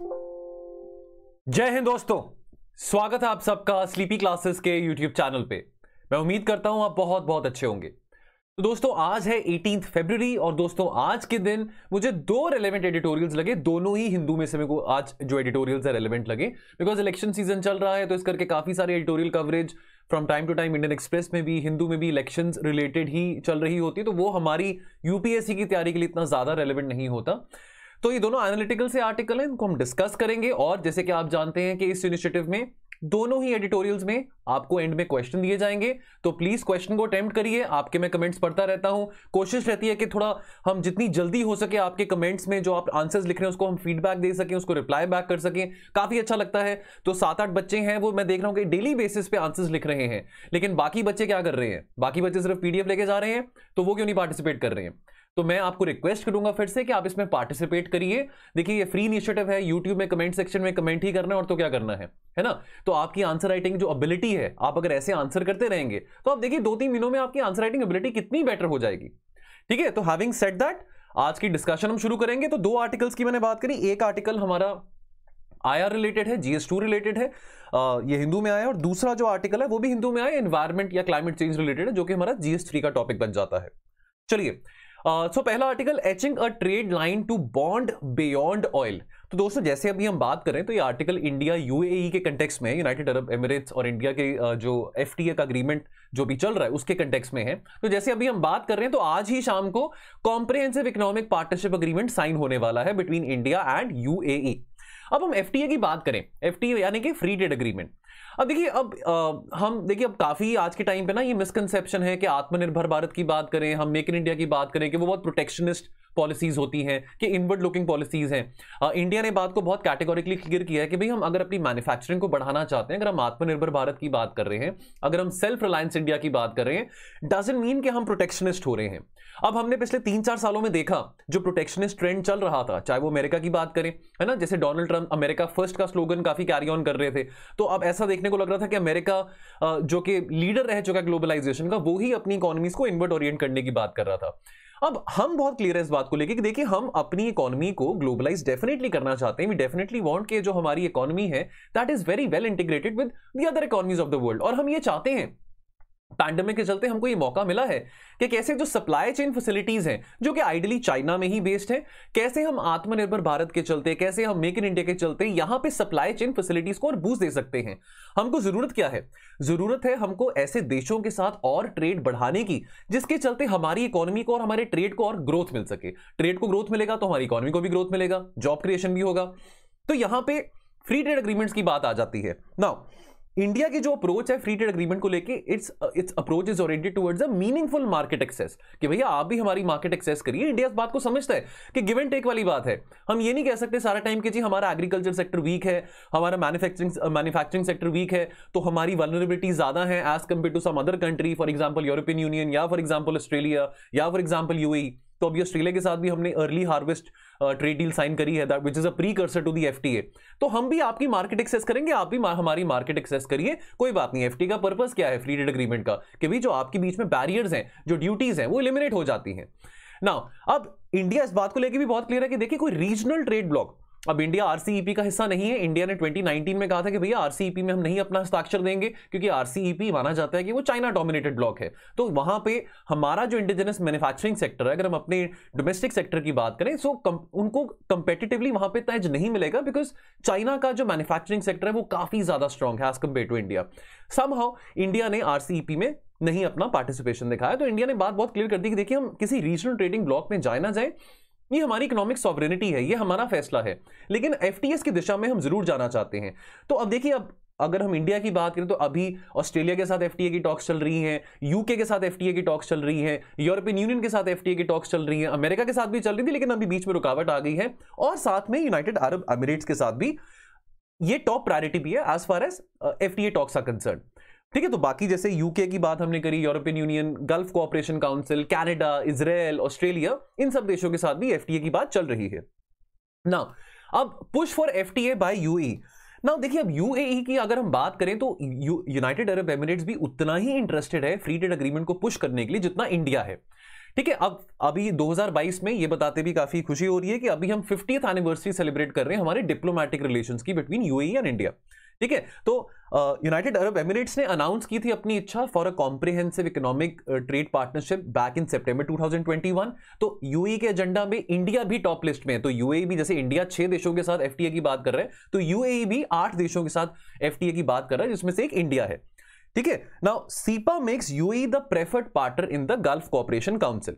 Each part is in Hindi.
जय हिंद दोस्तों, स्वागत है आप सबका स्लीपी क्लासेस के यूट्यूब चैनल पे। मैं उम्मीद करता हूँ आप बहुत बहुत अच्छे होंगे। तो दोस्तों, आज है 18 फरवरी और दोस्तों, आज के दिन मुझे दो रेलेवेंट एडिटोरियल्स लगे। दोनों ही हिंदू में से मेरे को आज जो एडिटोरियल्स है रेलेवेंट लगे। बिकॉज़ इलेक्शन सीज़न चल रहा है तो इस करके काफ़ी सारे editorial coverage from time to time Indian Express में भी, हिंदू में भी इलेक्शन रिलेटेड ही चल रही होती है। तो वो हमारी यूपीएससी की तैयारी के लिए इतना ज़्यादा रेलिवेंट नहीं होता। तो ये दोनों एनालिटिकल से आर्टिकल हैं, इनको हम डिस्कस करेंगे। और जैसे कि आप जानते हैं कि इस इनिशिएटिव में दोनों ही एडिटोरियल्स में आपको एंड में क्वेश्चन दिए जाएँगे। तो प्लीज़ क्वेश्चन को अटेम्प्ट करिए, आपके मैं कमेंट्स पढ़ता रहता हूँ। कोशिश रहती है कि थोड़ा हम जितनी जल्दी हो सके आपके कमेंट्स में जो आप आंसर्स लिख रहे हैं, उसको हम फीडबैक दे सकें, उसको रिप्लाई बैक कर सकें। काफ़ी अच्छा लगता है। तो सात आठ बच्चे हैं, वो मैं देख रहा हूँ कि डेली बेसिस पे आंसर्स लिख रहे हैं। लेकिन बाकी बच्चे क्या कर रहे हैं? बाकी बच्चे सिर्फ़ पीडीएफ लेके जा रहे हैं तो वो क्यों नहीं पार्टिसिपेट कर रहे हैं? तो मैं आपको रिक्वेस्ट करूँगा फिर से कि आप इसमें पार्टिसिपेट करिए। देखिए ये फ्री इनिशिएटिव है यूट्यूब में कमेंट सेक्शन में कमेंट ही करना है और तो क्या करना है है ना? तो आपकी आंसर राइटिंग जो एबिलिटी है आप अगर ऐसे आंसर करते रहेंगे तो आप देखिए दो तीन दिनों में आपकी आंसर राइटिंग एबिलिटी कितनी बेटर हो जाएगी। ठीक है? तो हैविंग सेट दैट आज की डिस्कशन हम शुरू करेंगे। तो दो आर्टिकल्स की मैंने बात करी। एक आर्टिकल हमारा आर रिलेटेड है जीएस टू रिलेटेड है आ, ये हिंदू में आया और दूसरा जो आर्टिकल है वो भी हिंदू में आया एनवायरमेंट या क्लाइमेट चेंज रिलेटेड है जो कि हमारा जीएस थ्री का टॉपिक बन जाता है। चलिए सो पहला article etching a trade line to bond beyond oil तो दोस्तों, जैसे अभी हम बात करें तो ये आर्टिकल इंडिया यूएई के कंटेक्स में यूनाइटेड अरब एमिरेट्स और इंडिया के जो एफटीए का अग्रीमेंट जो भी चल रहा है, उसके कंटेक्स में है। तो जैसे अभी हम बात कर रहे हैं तो आज ही शाम को comprehensive economic partnership agreement sign होने वाला है बिटवीन इंडिया एंड यूएई अब हम एफटीए की बात करें। एफटीए यानी कि फ्री ट्रेड अग्रीमेंट अब देखिए अब आ, हम देखिए अब काफ़ी आज के टाइम पे ना ये मिसकनसेप्शन है कि आत्मनिर्भर भारत की बात करें हम मेक इन इंडिया की बात करें कि वो बहुत प्रोटेक्शनिस्ट पॉलिसीज़ होती हैं, कि इनवर्ड लुकिंग पॉलिसीज़ हैं। इंडिया ने बात को बहुत कैटेगोरिकली क्लियर किया है कि भाई हम अगर अपनी मैन्युफैक्चरिंग को बढ़ाना चाहते हैं, अगर हम आत्मनिर्भर भारत की बात कर रहे हैं, अगर हम सेल्फ रिलायंस इंडिया की बात कर रहे हैं डजेंट मीन कि हम प्रोटेक्शनिस्ट हो रहे हैं। अब हमने पिछले तीन चार सालों में देखा, जो प्रोटेक्शनिस्ट ट्रेंड चल रहा था, चाहे वो अमेरिका की बात करें, है ना? जैसे डोनाल्ड ट्रंप अमेरिका फ़र्स्ट का स्लोगन काफ़ी कैरी ऑन कर रहे थे। तो अब ऐसा देखने को लग रहा था कि अमेरिका जो कि लीडर रह चुका है ग्लोबलाइजेशन का, वो ही अपनी इकोनॉमीज को इन्वर्ट ओरिएंट करने की बात कर रहा था। अब हम बहुत क्लियर है इस बात को लेके कि देखिए, हम अपनी इकोनॉमी को ग्लोबलाइज डेफिनेटली करना चाहते हैं। वी डेफिनेटली वांट के जो हमारी इकोनॉमी है that is very well integrated with the other economies of the world और हम ये चाहते हैं पैंडमिक के चलते हमको ये मौका मिला है कि कैसे जो सप्लाई चेन फैसिलिटीज़ हैं, जो कि आइडियली चाइना में ही बेस्ड है, कैसे हम आत्मनिर्भर भारत के चलते, कैसे हम मेक इन इंडिया के चलते यहाँ पे सप्लाई चेन फैसिलिटीज़ को और बूस्ट दे सकते हैं। हमको ज़रूरत क्या है? ज़रूरत है हमको ऐसे देशों के साथ और ट्रेड बढ़ाने की, जिसके चलते हमारी इकोनॉमी को और हमारे ट्रेड को और ग्रोथ मिल सके। ट्रेड को ग्रोथ मिलेगा तो हमारी इकोनॉमी को भी ग्रोथ मिलेगा जॉब क्रिएशन भी होगा। तो यहाँ पे फ्री ट्रेड अग्रीमेंट्स की बात आ जाती है। नाउ इंडिया की जो अप्रोच है फ्री ट्रेड अग्रीमेंट को लेके it's it's approach is oriented towards a meaningful market access कि भैया, आप भी हमारी मार्केट एक्सेस करिए। इंडिया इस बात को समझता है कि गिव एंड टेक वाली बात है। हम ये नहीं कह सकते सारा टाइम कि जी हमारा एग्रीकल्चर सेक्टर वीक है, हमारा मैन्युफैक्चरिंग मैन्युफैक्चरिंग सेक्टर वीक है तो हमारी वनरेबिलिटी ज़्यादा है as compare to some other country for example European Union या फॉर एग्ज़ाम्पल ऑस्ट्रेलिया या फॉर एग्ज़ाम्पल यूएई तो अभी ऑस्ट्रेलिया के साथ भी हमने early harvest trade deal sign करी है that which is a precursor to the FTA तो हम भी आपकी मार्केट एक्सेस करेंगे, आप भी हमारी मार्केट एक्सेस करिए, कोई बात नहीं एफटी का पर्पज क्या है फ्री ट्रेड अग्रीमेंट का? कि भाई जो आपके बीच में बैरियर्स हैं, जो ड्यूटीज़ हैं, वो इलिमिनेट हो जाती हैं. ना अब इंडिया इस बात को लेकर भी बहुत क्लियर है कि देखिए कोई रीजनल ट्रेड ब्लॉक अब इंडिया आरसीईपी का हिस्सा नहीं है। इंडिया ने 2019 में कहा था कि भैया आरसीईपी में हम नहीं अपना हस्ताक्षर देंगे क्योंकि आरसीईपी माना जाता है कि वो चाइना डोमिनेटेड ब्लॉक है। तो वहाँ पे हमारा जो इंडिजिनस मैन्युफैक्चरिंग सेक्टर है अगर हम अपने डोमेस्टिक सेक्टर की बात करें सो कम, उनको कंपेटिटिवली वहाँ पर तज नहीं मिलेगा बिकॉज़ चाइना का जो मैन्युफैक्चरिंग सेक्टर है वो काफ़ी ज़्यादा स्ट्रॉग है as compare to India somehow India ने आरसीईपी में नहीं अपना पार्टिसिपेशन दिखाया। तो इंडिया ने बात बहुत क्लियर कर दी कि देखिए हम किसी रीजनल ट्रेडिंग ब्लॉक में जाए ना जाए ये हमारी इकोनॉमिक सॉवरेनिटी है, ये हमारा फैसला है। लेकिन एफटीएस की दिशा में हम ज़रूर जाना चाहते हैं। तो अब देखिए, अब अगर हम इंडिया की बात करें तो अभी ऑस्ट्रेलिया के साथ एफटीए की टॉक्स चल रही हैं यूके के साथ एफटीए की टॉक्स चल रही हैं यूरोपियन यूनियन के साथ एफटीए की टॉक्स चल रही हैं अमेरिका के साथ भी चल रही थी, लेकिन अभी बीच में रुकावट आ गई है। और साथ में यूनाइटेड अरब अमीरेट्स के साथ भी ये टॉप प्रायोरिटी भी है as far as FTA talks are concern ठीक है तो बाकी जैसे यूके की बात हमने करी European Union Gulf Cooperation Council Canada Israel Australia इन सब देशों के साथ भी एफटीए की बात चल रही है। ना अब push for FTA by UAE ना देखिए, अब यूएई की अगर हम बात करें तो यूनाइटेड अरब एमिरेट्स भी उतना ही इंटरेस्टेड है फ्री ट्रेड अग्रीमेंट को पुश करने के लिए जितना इंडिया है। ठीक है, अब, अभी 2022 में ये बताते भी काफ़ी खुशी हो रही है कि अभी हम फिफ्टी एनिवर्सरी सेलिब्रेट कर रहे हैं हमारे डिप्लोमेटिक रिलेशंस की बिटवीन यूएई एंड इंडिया ठीक है? तो यूनाइटेड अरब एमिरेट्स ने अनाउंस की थी अपनी इच्छा for a comprehensive economic trade partnership back in सितंबर 2021 तो यूएई के एजेंडा में इंडिया भी टॉप लिस्ट में है. तो यूएई भी, जैसे इंडिया छह देशों के साथ एफटीए की बात कर रहे हैं तो यूएई भी आठ देशों के साथ एफटीए की बात कर रहा है, जिसमें से एक इंडिया है. ठीक है? Now CEPA makes UAE the preferred partner in the Gulf Cooperation Council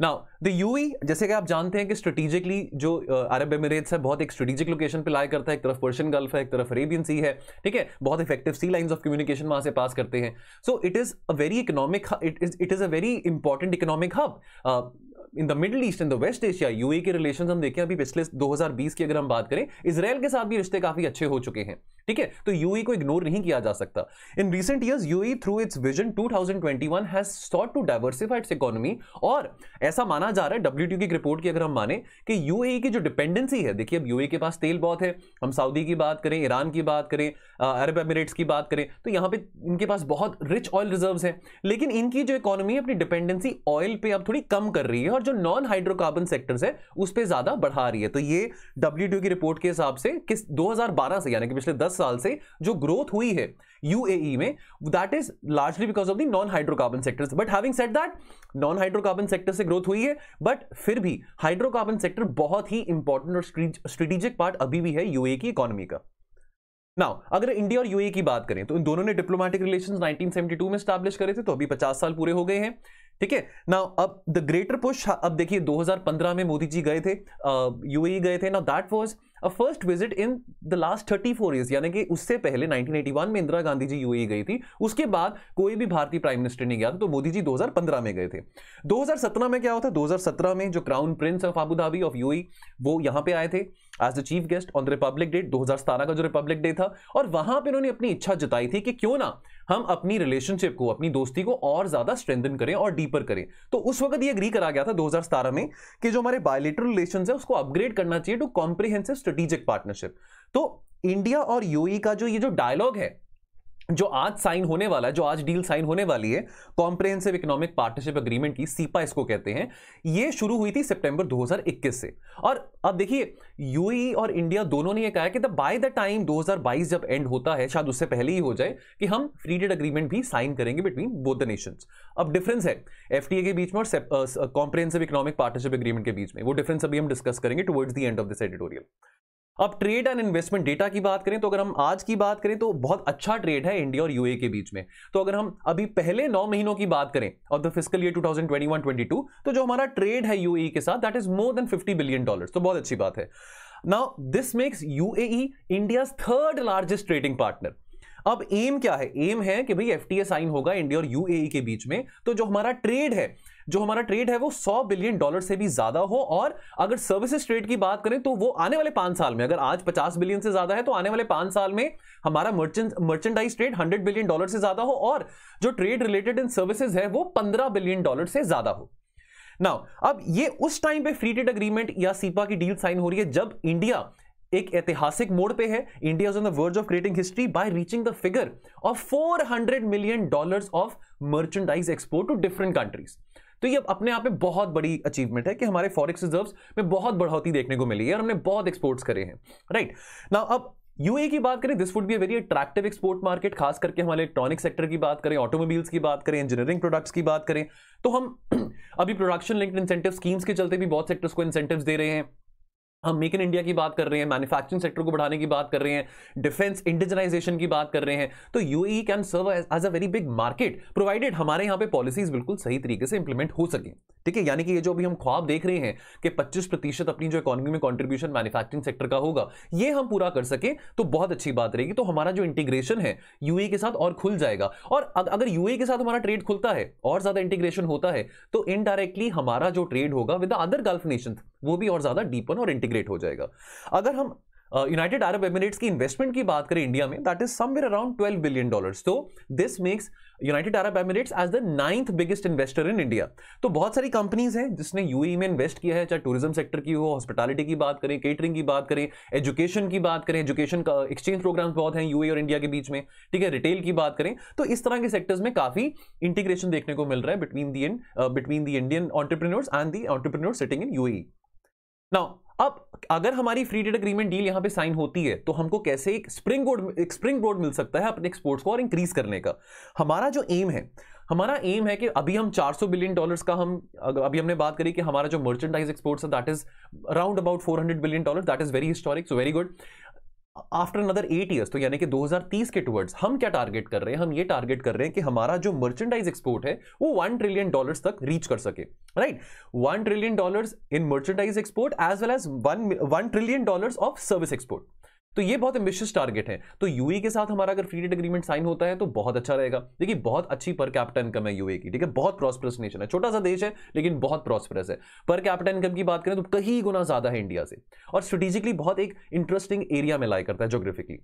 now the UAE जैसे कि आप जानते हैं कि स्ट्रेटेजिकली जो अरब एमिरेट्स है, बहुत एक स्ट्रेटेजिक लोकेशन पे लाया करता है। एक तरफ़ पर्शियन गल्फ है, एक तरफ़ अरेबियन सी है, ठीक है? बहुत effective sea lines of communication वहाँ से पास करते हैं। So it is a very economic it is a very important economic hub in the Middle East in the West Asia, UAE के रिलेशन हम देखें, अभी पिछले 2020 की अगर हम बात करें, इसराइल के साथ भी रिश्ते काफ़ी अच्छे हो चुके हैं, ठीक है? तो यूए को इग्नोर नहीं किया जा सकता। In recent years UAE through its vision 2021 has started to diversify its economy और ऐसा माना जा रहा है डब्ल्यू की रिपोर्ट की अगर हम माने कि यूए की जो डिपेंडेंसी है, देखिए अब यूए के पास तेल बहुत है, हम सऊदी की बात करें, ईरान की बात करें अरब एमिरेट्स की बात करें तो यहाँ पे इनके पास बहुत रिच ऑयल रिज़र्व है, लेकिन इनकी जो इकोनॉमी अपनी डिपेंडेंसी ऑयल पे अब थोड़ी कम कर रही है और जो नॉन हाइड्रोकार्बन सेक्टर्स है, उस पर ज़्यादा बढ़ा रही है। तो ये डब्ल्यू की रिपोर्ट के हिसाब से किस 2012 से, यानी कि पिछले 10 साल से जो ग्रोथ हुई है यूएई में that is largely because of the non hydrocarbon sectors but having said that non hydrocarbon sector से ग्रोथ हुई है बट फिर भी हाइड्रोकार्बन सेक्टर बहुत ही इंपॉर्टेंट और स्ट्रेटेजिक पार्ट अभी भी है यूए की इकोनॉमी का। नाउ अगर इंडिया और यूए की बात करें तो इन दोनों ने डिप्लोमेटिक रिलेशंस 1972 में स्टैब्लिश करे थे तो अभी 50 साल पूरे हो गए हैं। ठीक है? ना अब द ग्रेटर पुश अब देखिए 2015 में मोदी जी गए थे यूएई गए थे। ना that was a first visit in the last 34 years यानी कि उससे पहले 1981 में इंदिरा गांधी जी यूएई गई थी। उसके बाद कोई भी भारतीय प्राइम मिनिस्टर नहीं गया था तो मोदी जी 2015 में गए थे। 2017 में क्या होता है 2017 में जो crown prince of Abu Dhabi of UAE वो यहाँ पे आए थे as the chief guest on the Republic Day 2017 का जो रिपब्लिक डे था। और वहाँ पर उन्होंने अपनी इच्छा जताई थी कि क्यों ना हम अपनी रिलेशनशिप को, अपनी दोस्ती को और ज़्यादा स्ट्रेंथन करें और डीपर करें। तो उस वक्त ये अग्री करा गया था 2017 में कि जो हमारे बायोलिटरल रिलेशन है, उसको अपग्रेड करना चाहिए टू कॉम्प्रिहेंसिव स्ट्रेटेजिक पार्टनरशिप तो इंडिया और यूई का जो ये जो डायलॉग है जो आज साइन होने वाला है, जो आज डील साइन होने वाली है कॉम्प्रेहेंसिव इकोनॉमिक पार्टनरशिप एग्रीमेंट की सीपा इसको कहते हैं, ये शुरू हुई थी सितंबर 2021 से। और अब देखिए यूएई और इंडिया दोनों ने ये कहा कि द बाय द टाइम 2022 जब एंड होता है, शायद उससे पहले ही हो जाए, कि हम फ्री ट्रेड अग्रीमेंट भी साइन करेंगे बिटवीन बोथ द नेशन अब डिफरेंस है एफटीए के बीच में और कॉम्प्रिहेंसिव इकोनॉमिक पार्टनरशिप एग्रीमेंट के बीच में, वो डिफरेंस अभी हम डिस्कस करेंगे towards the end of this editorial अब ट्रेड एंड इन्वेस्टमेंट डेटा की बात करें तो अगर हम आज की बात करें तो बहुत अच्छा ट्रेड है इंडिया और यूए के बीच में। तो अगर हम अभी पहले नौ महीनों की बात करें और द फ़िज़िकल ईयर 2021-22 तो जो हमारा ट्रेड है यूए के साथ that is more than 50 billion dollar तो बहुत अच्छी बात है। Now this makes you UAE India third largest trading partner अब एम क्या है? एम है कि भाई एफटीए साइन होगा इंडिया और यूएई के बीच में तो जो हमारा ट्रेड है जो हमारा ट्रेड है वो 100 बिलियन डॉलर से भी ज़्यादा हो और अगर सर्विसेज़ ट्रेड की बात करें तो वो आने वाले पाँच साल में, अगर आज 50 बिलियन से ज़्यादा है तो आने वाले पाँच साल में हमारा merchant merchandise trade 100 billion dollar से ज़्यादा हो और जो ट्रेड रिलेटेड इन सर्विसेज़ है वो 15 बिलियन डॉलर से ज़्यादा हो। नाउ अब ये उस टाइम पे फ्री ट्रेड अग्रीमेंट या सीपा की डील साइन हो रही है जब इंडिया एक ऐतिहासिक मोड़ पे है। India on the verge of creating history by reaching the figure of 400 million dollars of merchandise export to different countries तो ये अपने आप में बहुत बड़ी अचीवमेंट है कि हमारे फॉरेक्स रिज़र्व में बहुत बढ़ोतरी देखने को मिली है और हमने बहुत एक्सपोर्ट्स करे हैं राइट ना अब यूए की बात करें this would be a very attractive export market खास करके हमारे इलेक्ट्रॉनिक सेक्टर की बात करें ऑटोमोबाइल्स की बात करें इंजीनियरिंग प्रोडक्ट्स की बात करें। तो हम अभी प्रोडक्शन लिंक्ड इंसेंटिव स्कीम्स के चलते भी बहुत सेक्टर्स को इंसेंटिव्स दे रहे हैं। हम मेक इन इंडिया की बात कर रहे हैं मैन्युफैक्चरिंग सेक्टर को बढ़ाने की बात कर रहे हैं डिफेंस इंडिजनाइजेशन की बात कर रहे हैं। तो UAE can serve as a very big market provided हमारे यहाँ पे पॉलिसीज़ बिल्कुल सही तरीके से इंप्लीमेंट हो सके। ठीक है? यानी कि ये जो अभी हम ख्वाब देख रहे हैं कि 25 प्रतिशत अपनी जो इकोनॉमी में कॉन्ट्रीब्यूशन मैन्युफैक्चरिंग सेक्टर का होगा, ये हम पूरा कर सके तो बहुत अच्छी बात रहेगी। तो हमारा जो इंटीग्रेशन है यूए के साथ और खुल जाएगा। और अगर यूए के साथ हमारा ट्रेड खुलता है, और ज़्यादा इंटीग्रेशन होता है तो इनडायरेक्टली हमारा जो ट्रेड होगा विद अदर गल्फ नेशन वो भी और ज़्यादा डीपन और इंटीग्रेट हो जाएगा। अगर हम यूनाइटेड अरब एमिरेट्स की इन्वेस्टमेंट की बात करें इंडिया में that is somewhere around 12 billion dollars तो this makes United Arab Emirates as the ninth biggest investor in India तो बहुत सारी कंपनीज़ हैं जिसने यूएई में इन्वेस्ट किया है, चाहे टूरिज़्म सेक्टर की हो हॉस्पिटलिटी की बात करें केटरिंग की बात करें एजुकेशन की बात करें एजुकेशन का एक्सचेंज प्रोग्राम्स बहुत हैं यूएई और इंडिया के बीच में, ठीक है रिटेल की बात करें। तो इस तरह के सेक्टर्स में काफ़ी इंटीग्रेशन देखने को मिल रहा है between the between the Indian entrepreneurs and the entrepreneur sitting in UAE now अब अगर हमारी फ्री ट्रेड अग्रीमेंट डील यहाँ पे साइन होती है तो हमको कैसे एक स्प्रिंग बोर्ड एक स्प्रिंग बोर्ड मिल सकता है अपने एक्सपोर्ट्स को और इंक्रीज करने का? हमारा जो एम है, हमारा एम है कि अभी हम 400 बिलियन डॉलर्स का हम अभी हमने बात करी कि हमारा जो मर्चेंडाइज एक्सपोर्ट्स है that is around about 400 billion dollar that is very historic so very good after another eight years तो यानी कि 2030 के टुवर्ड्स हम क्या टारगेट कर रहे हैं? हम ये टारगेट कर रहे हैं कि हमारा जो मर्चेंडाइज एक्सपोर्ट है, वो वन ट्रिलियन डॉलर्स तक रीच कर सके right one trillion dollars in merchandise export as well as one trillion dollars of service export तो ये बहुत एम्बिशियस टारगेट है। तो यूए के साथ हमारा अगर फ्री ट्रेड एग्रीमेंट साइन होता है तो बहुत अच्छा रहेगा। देखिए, बहुत अच्छी पर कैपिटल इनकम है यूए की, ठीक है? बहुत प्रॉस्परस नेशन है। छोटा सा देश है, लेकिन बहुत प्रॉस्परस है। पर कैपिटल इनकम की बात करें तो कहीं गुना ज़्यादा है इंडिया से। और स्ट्रेटेजिकली बहुत एक इंटरेस्टिंग एरिया में लाई करता है जोग्राफिकली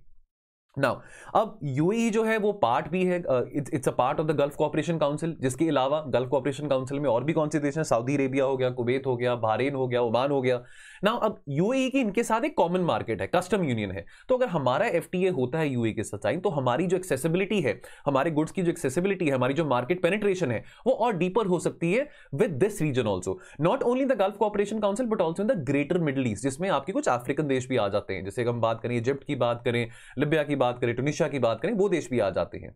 नाउ अब यूएई जो है, वो पार्ट भी है it's a part of the Gulf Cooperation Council जिसके अलावा गल्फ कोऑपरेशन काउंसिल में और भी कौन से देश हैं? सऊदी अरेबिया हो गया कुवैत हो गया बहरीन हो गया ओमान हो गया। ना अब यूएई की इनके साथ एक कॉमन मार्केट है कस्टम यूनियन है। तो अगर हमारा एफटीए होता है यूए के साथ तो हमारी जो एक्सेसिबिलिटी है, हमारे गुड्स की जो एक्सेसिबिलिटी है, हमारी जो मार्केट पेनिट्रेशन है, वो और डीपर हो सकती है with this region also not only the Gulf Cooperation Council but also in the greater Middle East जिसमें आपके कुछ अफ्रीकन देश भी आ जाते हैं। जैसे हम बात करें इजिप्ट की बात करें लिबिया की बात करें टूनिशिया की बात करें, वो देश भी आ जाते हैं।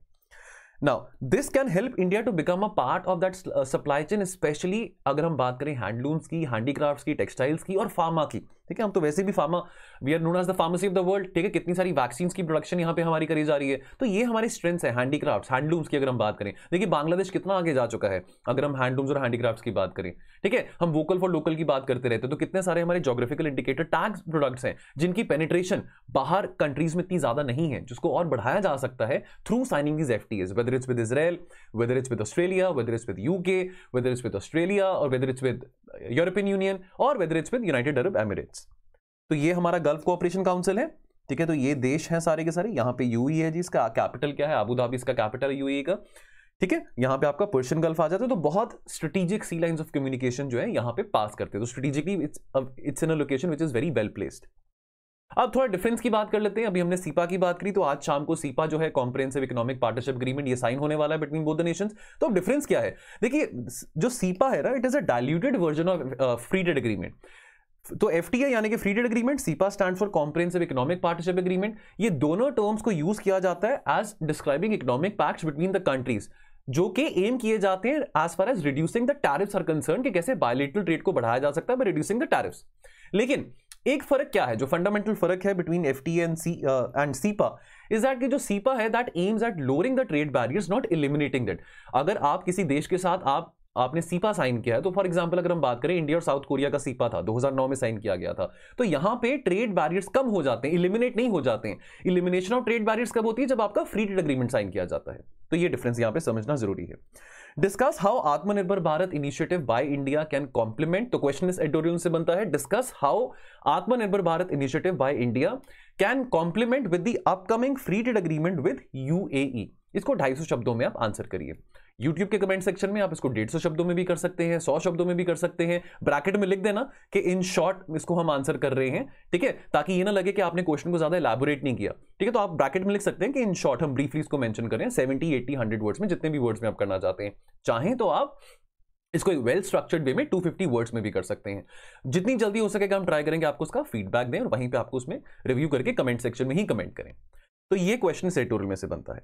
Now this can help India to become a part of that supply chain specially अगर हम बात करें हैंडलूम्स की हैंडीक्राफ्ट की टेक्सटाइल्स की और फार्मा की। ठीक है, हम तो वैसे भी pharma we are known as the pharmacy of the world ठीक है, कितनी सारी वैक्सीन की प्रोडक्शन यहाँ पे हमारी करी जा रही है। तो ये हमारी स्ट्रेंथ है हैंडीक्राफ्ट हैंडलूम्स की अगर हम बात करें, देखिए, बांग्लादेश कितना आगे जा चुका है, अगर हम हैंडलूम्स और हैंडीक्राफ्ट की बात करें, ठीक है, हम वोकल फॉर लोकल की बात करते रहते तो कितने सारे हमारे जोग्राफिकल इंडिकेटर टैक्स प्रोडक्ट्स हैं, जिनकी पेनिट्रेशन बाहर कंट्रीज़ में इतनी ज़्यादा नहीं है, जिसको और बढ़ाया जा सकता है through signing this F T whether it's with Israel whether it's with Australia whether it's with UK whether it's with Australia और whether it's with European Union और whether it's with United Arab Emirates तो ये हमारा गल्फ कोऑपरेशन काउंसिल है, ठीक है? तो ये देश हैं सारे के सारे, यहाँ पे यूई है जी, इसका कैपिटल क्या है? अबू धाबी इसका कैपिटल है यूई का, ठीक है? यहाँ पे आपका पर्शियन गल्फ आ जाता है तो बहुत strategic sea lines of communication जो है, यहाँ पे पास करते हैं। तो strategically it's it's in a location which is very well placed अब थोड़ा डिफरेंस की बात कर लेते हैं। अभी हमने सीपा की बात करी तो आज शाम को सीपा जो है कॉम्प्रेंसिव इकोनॉमिक पार्टनरशिप अग्रीमेंट ये साइन होने वाला है बिटवीन बोथ द नेशंस तो अब डिफरेंस क्या है? देखिए जो सीपा है ना it is a diluted version of free trade agreement तो एफ़ यानी कि free trade agreement CEPA stand for comprehensive economic partnership agreement ये दोनों टर्म्स को यूज़ किया जाता है as describing economic pact between the countries जो कि एम किए जाते हैं as far as reducing the tariffs are concern कि कैसे बायोलिटरल ट्रेड को बढ़ाया जा सकता है बाय रिड्यूसिंग द टैरिफ्स लेकिन एक फ़र्क क्या है? जो फंडामेंटल फ़र्क है between F T and C and CEPA is that कि जो सीपा है that aims at lowering the trade barriers not eliminating that अगर आप किसी देश के साथ आप, आपने सीपा साइन किया है तो फॉर एग्जांपल अगर हम बात करें इंडिया और साउथ कोरिया का सीपा था 2009 में साइन किया गया था तो यहाँ पे ट्रेड बैरियर्स कम हो जाते हैं इलिमिनेट नहीं हो जाते हैं। इलिमिनेशन ऑफ़ ट्रेड बैरियर्स कब होती है? जब आपका फ्री ट्रेड अग्रीमेंट साइन किया जाता है। तो ये डिफरेंस यहाँ पे समझना ज़रूरी है। Discuss how Atmanirbhar Bharat initiative by India can complement तो क्वेश्चन इस एडिटोरियल से बनता है discuss how Atmanirbhar Bharat initiative by India can complement with the upcoming free trade agreement with UAE इसको 250 शब्दों में आप आंसर करिए। यूट्यूब के कमेंट सेक्शन में आप इसको डेढ़ सौ शब्दों में भी कर सकते हैं, सौ शब्दों में भी कर सकते हैं। ब्रैकेट में लिख देना कि इन शॉर्ट इसको हम आंसर कर रहे हैं, ठीक है? ताकि ये ना लगे कि आपने क्वेश्चन को ज़्यादा एलैबोरेट नहीं किया। ठीक है? तो आप ब्रैकेट में लिख सकते हैं कि इन शॉर्ट हम ब्रीफली इसको मेंशन करें सेवेंटी एट्टी हंड्रेड वर्ड्स में जितने भी वर्ड्स में आप करना चाहते हैं। चाहें तो आप इसको एक वेल स्ट्रक्चर्ड वे में 250 वर्ड्स में भी कर सकते हैं। जितनी जल्दी हो सकेगा, हम ट्राई करेंगे आपको उसका फीडबैक दें और वहीं पे आपको उसमें रिव्यू करके कमेंट सेक्शन में ही कमेंट करें। तो ये क्वेश्चन सेटोरियल में से बनता है।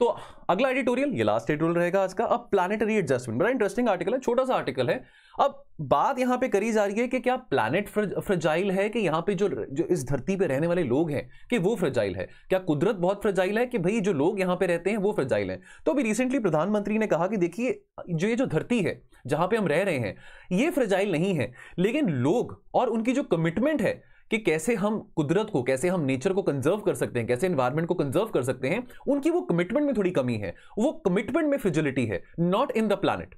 तो अगला एडिटोरियल ये लास्ट एडिटोरियल रहेगा आज का, अब प्लानिटरी एडजस्टमेंट बड़ा इंटरेस्टिंग आर्टिकल है, छोटा सा आर्टिकल है। अब बात यहाँ पे करी जा रही है कि क्या प्लैनेट फ्रजाइल है कि यहाँ पे जो जो इस धरती पे रहने वाले लोग हैं, कि वो फ्रजाइल है? क्या कुदरत बहुत फ्रजाइल है कि भाई जो लोग यहाँ पे रहते हैं, वो फ्रजाइल है? तो अभी रिसेंटली प्रधानमंत्री ने कहा कि देखिए, जो ये जो धरती है, जहाँ पे हम रह रहे हैं, ये फ्रजाइल नहीं है। लेकिन लोग और उनकी जो कमिटमेंट है कि कैसे हम कुदरत को, कैसे हम नेचर को कंजर्व कर सकते हैं, कैसे इन्वायरमेंट को कंजर्व कर सकते हैं, उनकी वो कमिटमेंट में थोड़ी कमी है। वो कमिटमेंट में फ्रिजिलिटी है नॉट इन द प्लानट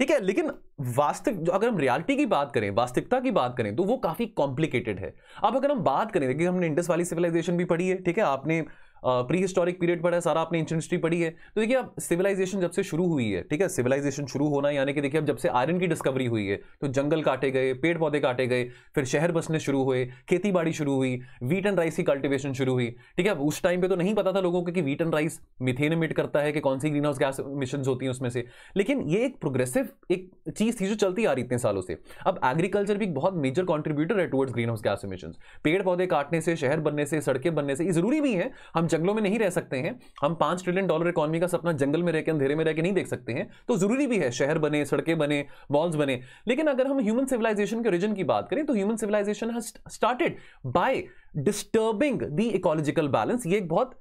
ठीक है, लेकिन वास्तविक, जो अगर हम रियलिटी की बात करें, वास्तविकता की बात करें तो वो काफ़ी कॉम्प्लिकेटेड है। अब अगर हम बात करें, देखिए हमने इंडस वाली सिविलाइजेशन भी पढ़ी है, ठीक है, आपने प्री हिस्टोरिक पीरियड पढ़ा है, सारा आपने एंशियंट हिस्ट्री पढ़ी है। तो देखिए अब सिविलाइजेशन जब से शुरू हुई है, ठीक है? सिविलाइजेशन शुरू होना, यानी कि देखिए अब जब से आयरन की डिस्कवरी हुई है तो जंगल काटे गए पेड़ पौधे काटे गए, फिर शहर बसने शुरू हुए, खेती बाड़ी शुरू हुई वीट एंड राइस की कल्टिवेशन शुरू हुई। ठीक है उस टाइम पर तो नहीं पता था लोगों को कि वीट एंड राइस मिथेन मिट करता है, कि कौन सी ग्रीन हाउस गैस मिशन होती है उसमें से। लेकिन ये एक प्रोग्रेसिव एक चीज़ थी जो चलती आ रही इतने सालों से। अब एग्रीकल्चर भी एक बहुत मेजर कॉन्ट्रीब्यूटर है towards green house gas emission पेड़ पौधे काटने से, शहर बनने से, सड़कें बनने से, ये ज़रूरी भी है। हम जंगलों में नहीं रह सकते हैं, हम पाँच ट्रिलियन डॉलर इकोनॉमी का सपना जंगल में रहकर अंधेरे में रहकर नहीं देख सकते हैं तो ज़रूरी भी है, शहर बने, सड़कें बने मॉल्स बने। लेकिन अगर हम ह्यूमन सिविलाइजेशन के ओरिजिन की बात करें तो human civilisation started by disturbing the ecological balance ये एक बहुत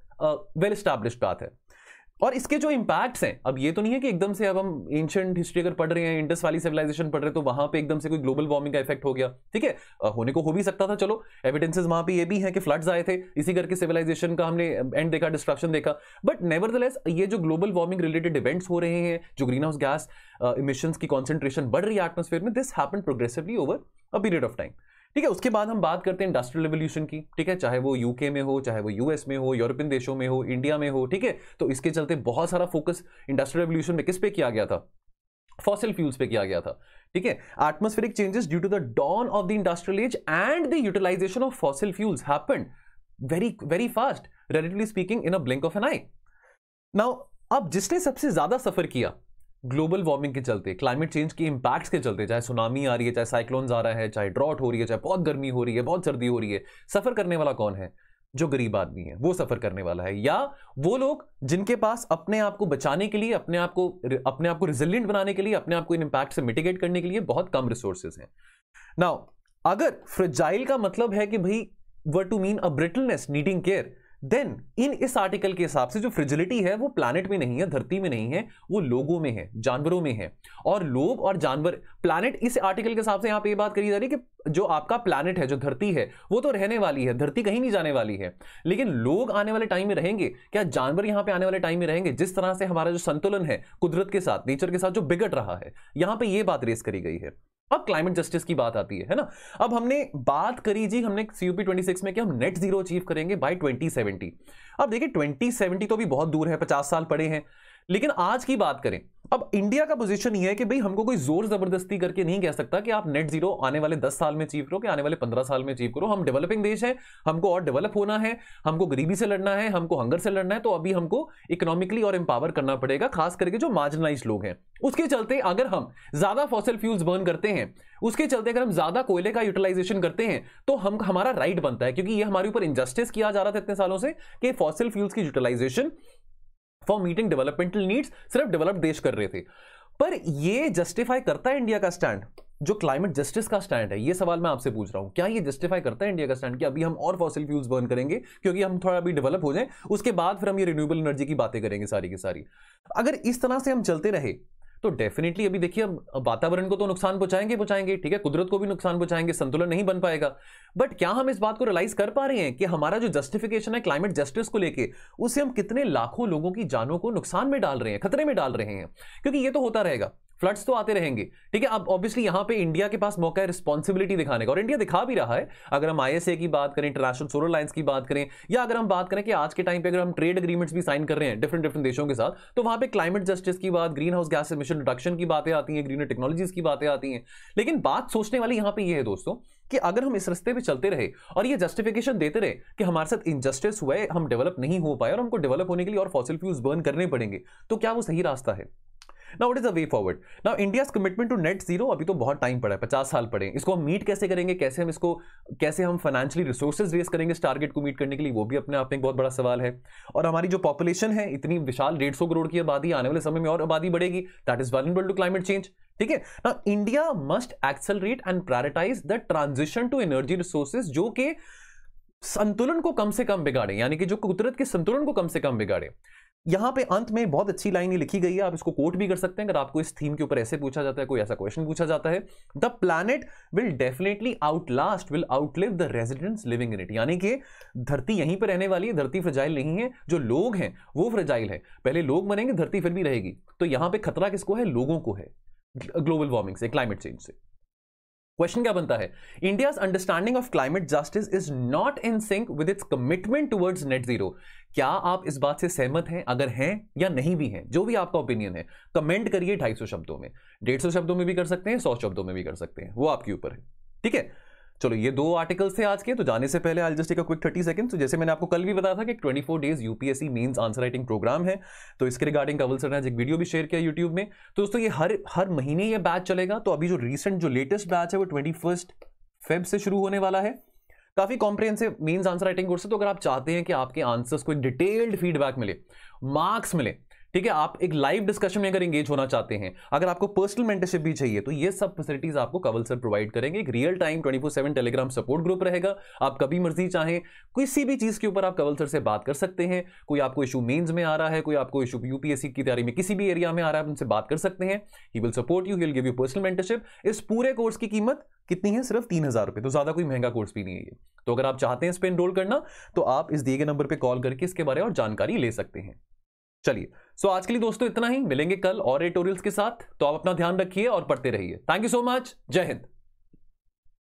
वेल स्टैब्लिश्ड बात है। और इसके जो इंपैक्ट्स हैं, अब ये तो नहीं है कि एकदम से अब हम एंशियंट हिस्ट्री अगर पढ़ रहे हैं इंडस वाली सिविलाइजेशन पढ़ रहे हैं तो वहाँ पे एकदम से कोई ग्लोबल वार्मिंग का इफ़ेक्ट हो गया। ठीक है? होने को हो भी सकता था, चलो। एविडेंसेस वहाँ पे ये भी हैं कि फ्लड्स आए थे। इसी करके सिविलाइजेशन का हमने एंड देखा डिस्ट्रक्शन देखा। बट नेवर ये जो ग्लोबल वार्मिंग रिलेटेड इवेंट्स हो रहे हैं, जो ग्रीन हाउस गैस इमिशन की कॉन्सेंट्रेशन बढ़ रही है एटमोस्फेयर में this happen progressively over a period of time ठीक है, उसके बाद हम बात करते हैं इंडस्ट्रियल रेवोल्यूशन की, ठीक है, चाहे वो यूके में हो, चाहे वो यूएस में हो यूरोपियन देशों में हो इंडिया में हो, ठीक है तो इसके चलते बहुत सारा फोकस इंडस्ट्रियल रेवोल्यूशन में किस पे किया गया था? फॉसिल फ्यूल्स पे किया गया था, ठीक है atmospheric changes due to the dawn of the industrial age and the utilisation of fossil fuels happened very very fast relatively speaking in a blink of an eye now अब जिसने सबसे ज़्यादा सफ़र किया ग्लोबल वार्मिंग के चलते, क्लाइमेट चेंज के इंपैक्ट्स के चलते, चाहे सुनामी आ रही है, चाहे साइक्लोन्स आ रहा है, चाहे ड्रॉट हो रही है, चाहे बहुत गर्मी हो रही है, बहुत सर्दी हो रही है, सफ़र करने वाला कौन है? जो गरीब आदमी है, वो सफ़र करने वाला है। या वो लोग जिनके पास अपने आप को बचाने के लिए, अपने आप को अपने आप को रिजिलियंट बनाने के लिए, अपने आप को इन इंपैक्ट से मिटिगेट करने के लिए बहुत कम रिसोर्सेज हैं। नाउ अगर फ्रिजाइल का मतलब है कि भाई were to mean a brittleness needing care then in इस आर्टिकल के हिसाब से जो फ्रिजिलिटी है, वो प्लैनेट में नहीं है, धरती में नहीं है, वो लोगों में है, जानवरों में है। और लोग और जानवर प्लैनेट इस आर्टिकल के हिसाब से यहाँ पे ये बात करी जा रही है कि जो आपका प्लानट है, जो धरती है, वो तो रहने वाली है, धरती कहीं नहीं जाने वाली है। लेकिन लोग आने वाले टाइम में रहेंगे, क्या जानवर यहाँ पे आने वाले टाइम में रहेंगे? जिस तरह से हमारा जो संतुलन है, कुदरत के साथ नेचर के साथ जो बिगड़ रहा है, यहाँ पर यह बात रेस करी गई है। अब क्लाइमेट जस्टिस की बात आती है है ना? अब हमने बात करी जी, हमने सीयूपी 26 में कि हम नेट ज़ीरो अचीव करेंगे बाय 2070 अब देखिए 2070 तो भी बहुत दूर है 50 साल पड़े हैं। लेकिन आज की बात करें अब इंडिया का पोजीशन ये है कि भाई हमको कोई ज़ोर ज़बरदस्ती करके नहीं कह सकता कि आप नेट ज़ीरो आने वाले 10 साल में अचीव करो, कि आने वाले 15 साल में अचीव करो। हम डेवलपिंग देश है, हमको और डेवलप होना है, हमको गरीबी से लड़ना है, हमको हंगर से लड़ना है तो अभी हमको इकोनॉमिकली और एम्पावर करना पड़ेगा, खास करके जो मार्जिनलाइज लोग हैं। उसके चलते अगर हम ज़्यादा फॉसल फ्यूल्स बर्न करते हैं, उसके चलते अगर हम ज़्यादा कोयले का यूटिलाइजेशन करते हैं तो हम, हमारा राइट बनता है, क्योंकि ये हमारे ऊपर इंजस्टिस किया जा रहा था इतने सालों से कि फॉसिल फ्यूल्स की utilisation for meeting developmental needs सिर्फ़ डेवलप्ड देश कर रहे थे। पर ये जस्टिफाई करता है इंडिया का स्टैंड जो क्लाइमेट जस्टिस का स्टैंड है, ये सवाल मैं आपसे पूछ रहा हूँ। क्या ये जस्टिफाई करता है इंडिया का स्टैंड कि अभी हम और फॉसिल फ्यूल्स बर्न करेंगे, क्योंकि हम थोड़ा अभी डेवलप हो जाए, उसके बाद फिर हम ये रिन्यूएबल एनर्जी की बातें करेंगे सारी की सारी। अगर इस तरह से हम चलते रहे तो डेफिनेटली अभी देखिए, अब वातावरण को तो नुकसान पहुंचाएँगे पहुंचाएँगे, ठीक है? कुदरत को भी नुकसान पहुंचाएँगे, संतुलन नहीं बन पाएगा। बट क्या हम इस बात को रियलाइज़ कर पा रहे हैं कि हमारा जो जस्टिफिकेशन है क्लाइमेट जस्टिस को लेके, उसे हम कितने लाखों लोगों की जानों को नुकसान में डाल रहे हैं, खतरे में डाल रहे हैं? क्योंकि ये तो होता रहेगा। फ्लड्स तो आते रहेंगे। ठीक है, अब ऑब्वियसली यहाँ पे इंडिया के पास मौका है रिस्पॉन्सिबिलिटी दिखाने का और इंडिया दिखा भी रहा है। अगर हम आईएसए की बात करें इंटरनेशनल सोलर लाइन्स की बात करें, या अगर हम बात करें कि आज के टाइम पे अगर हम ट्रेड अग्रीमेंट्स भी साइन कर रहे हैं डिफरेंट डिफरेंट देशों के साथ तो वहाँ पे क्लाइमेट जस्टिस की बात green house gas emission reduction की बातें आती हैं ग्रीन टेक्नोलॉजीज़ की बातें आती हैं। लेकिन बात सोचने वाली यहाँ पर यह है दोस्तों कि अगर हम इस रस्ते पे चलते रहे और ये जस्टिफिकेशन देते रहे कि हमारे साथ इनजस्टिस हुआ है, हम डेवलप नहीं हो पाए और हमको डेवलप होने के लिए और फॉसिल फ्यूज बर्न करने पड़ेंगे तो क्या वो सही रास्ता है? Now what is a way forward now India commitment to net zero अभी तो बहुत टाइम पड़ा है, पचास साल पड़े इसको हम मीट कैसे करेंगे? कैसे हम इसको, कैसे हम फाइनेंशियली रिसोर्सेज रेस करेंगे इस टारगेट को मीट करने के लिए? वो भी अपने आप में एक बहुत बड़ा सवाल है। और हमारी जो पॉपुलेशन है, इतनी विशाल डेढ़ सौ करोड़ की आबादी आने वाले समय में और आबादी बढ़ेगी। That is vulnerable to climate change ठीक है? ना India must accelerate and prioritise the transition to energy resources जो कि संतुलन को कम से कम बिगाड़े। यानी कि जो कुदरत के संतुलन को कम से कम बिगाड़े। यहाँ पे अंत में बहुत अच्छी लाइन लिखी गई है, आप इसको कोट भी कर सकते हैं, अगर आपको इस थीम के ऊपर ऐसे पूछा जाता है, कोई ऐसा क्वेश्चन पूछा जाता है। The planet will definitely outlast will outlive the residents living in it यानी कि धरती यहीं पर रहने वाली है, धरती फ्रजाइल नहीं है, जो लोग हैं, वो फ्रजाइल है। पहले लोग मरेंगे, धरती फिर भी रहेगी। तो यहाँ पर खतरा किसको है? लोगों को है। ग्लोबल वार्मिंग से क्लाइमेट चेंज से। क्वेश्चन क्या बनता है? India understanding of climate justice is not in sync with its commitment towards net zero क्या आप इस बात से सहमत हैं, अगर हैं या नहीं भी हैं? जो भी आपका ओपिनियन है कमेंट करिए ढाई शब्दों में। डेढ़ शब्दों में भी कर सकते हैं, सौ शब्दों में भी कर सकते हैं। वो आपके ऊपर है। ठीक है? चलो, ये दो आर्टिकल्स थे आज के तो जाने से पहले I just a quick 30 seconds तो जैसे मैंने आपको कल भी बताया था कि 24 days UPSC mains answer writing programme है तो इसके रिगार्डिंग कवल सर ने एक वीडियो भी शेयर किया यूट्यूब में. तो दोस्तों, ये हर हर महीने ये बैच चलेगा तो अभी जो रिसेंट जो लेटेस्ट बैच है, वो ट्वेंटी फेब से शुरू होने वाला है. काफ़ी comprehensive means answer writing course है तो अगर आप चाहते हैं कि आपके आंसर्स को एक डिटेल्ड फीडबैक मिले मार्क्स मिले ठीक है, आप एक लाइव डिस्कशन में अगर एंगेज होना चाहते हैं, अगर आपको पर्सनल मेंटरशिप भी चाहिए तो ये सब फैसिलिटीज़ आपको कवल सर प्रोवाइड करेंगे। एक real time twenty four seven Telegram support group रहेगा। आप कभी मर्ज़ी चाहें, किसी भी चीज़ के ऊपर आप कवल सर से बात कर सकते हैं। कोई आपको इशू मेन्स में आ रहा है, कोई आपको इशू यूपीएससी की तैयारी में किसी भी एरिया में आ रहा है उनसे बात कर सकते हैं। He will support you will give you personal mentorship इस पूरे कोर्स की कीमत कितनी है? सिर्फ़ तीन हज़ार रुपए। तो ज़्यादा कोई महँगा कोर्स भी नहीं है ये। तो अगर आप चाहते हैं इस पर एनरोल करना तो आप इस दिए गए नंबर पर कॉल करके इसके बारे में और जानकारी ले सकते हैं। चलिए। सो आज के लिए दोस्तों इतना ही। मिलेंगे कल और एटोरियल्स के साथ। तो आप अपना ध्यान रखिए और पढ़ते रहिए। थैंक यू सो मच जय हिंद।